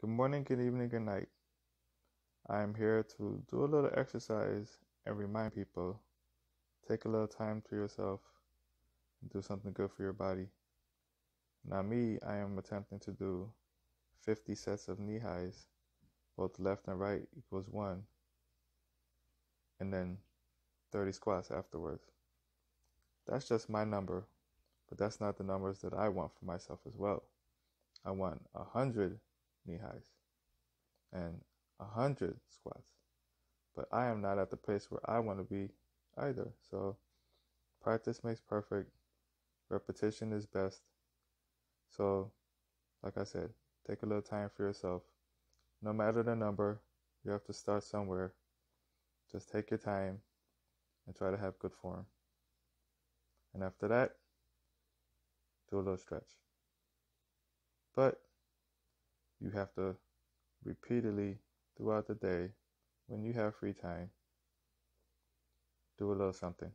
Good morning, good evening, good night. I am here to do a little exercise and remind people take a little time to yourself and do something good for your body. Now, me, I am attempting to do 50 sets of knee highs, both left and right equals one, and then 30 squats afterwards. That's just my number, but that's not the numbers that I want for myself as well. I want 100 knee highs and a hundred squats. But I am not at the place where I want to be either. So practice makes perfect. Repetition is best. So, like I said, take a little time for yourself. No matter the number, you have to start somewhere. Just take your time and try to have good form. And after that, do a little stretch. But you have to repeatedly throughout the day when you have free time do a little something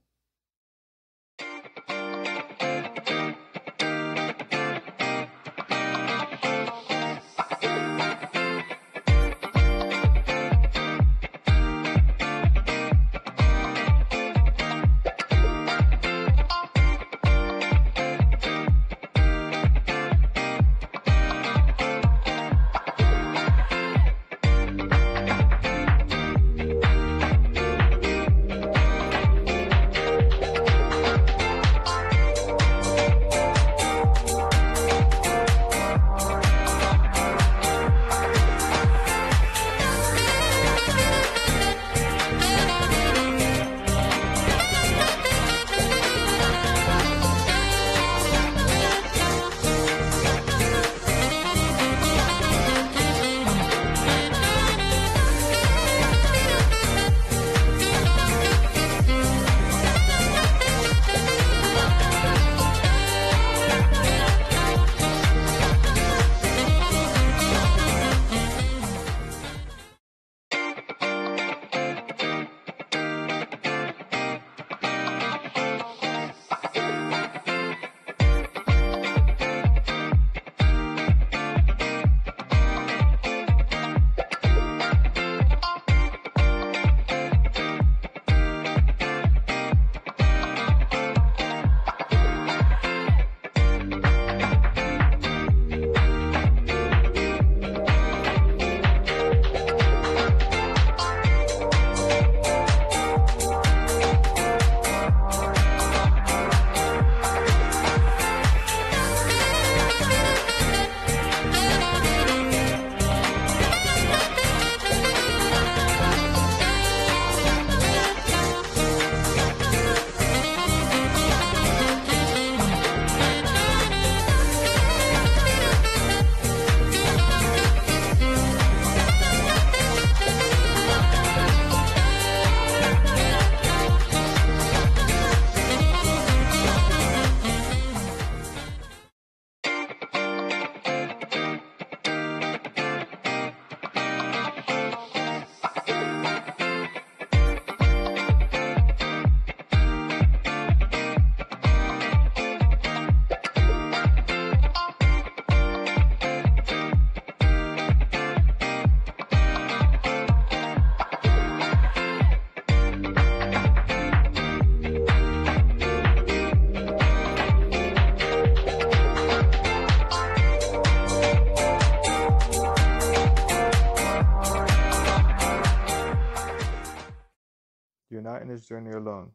You're not in this journey alone.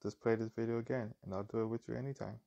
Just play this video again and I'll do it with you anytime.